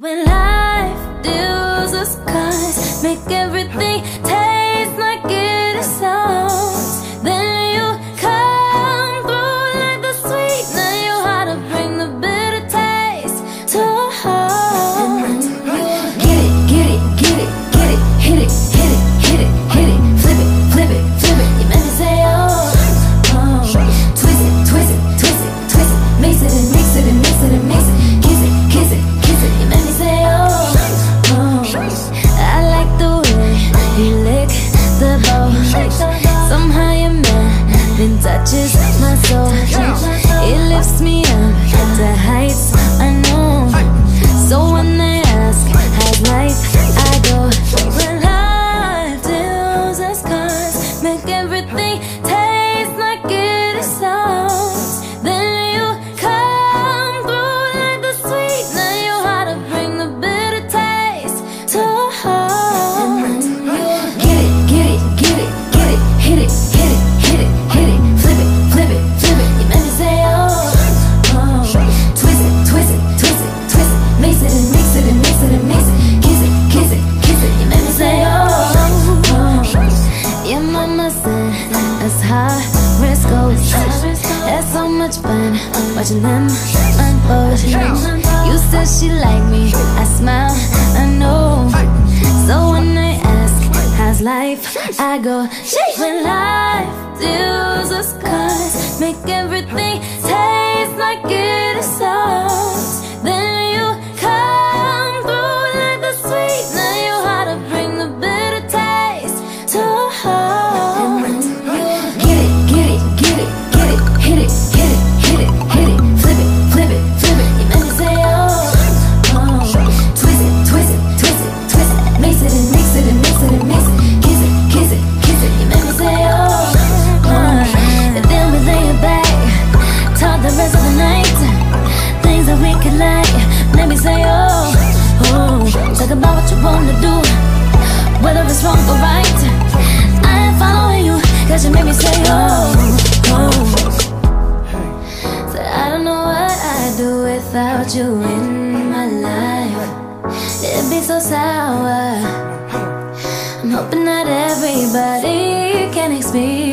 When life deals us cards, make everything. touches my soul It lifts me up to heights unknown So when they ask, how's life? I go, when life deals us cards Make everything much fun watching them unfold. You said she liked me, I smile, I know. So when I ask, how's life? I go, when life. We wicked light. Let me say oh, oh Talk about what you wanna do. Whether it's wrong or right I am following you Cause you made me say oh, oh. Said I don't know what I'd do without you in my life. It'd be so sour. I'm hoping that everybody can experience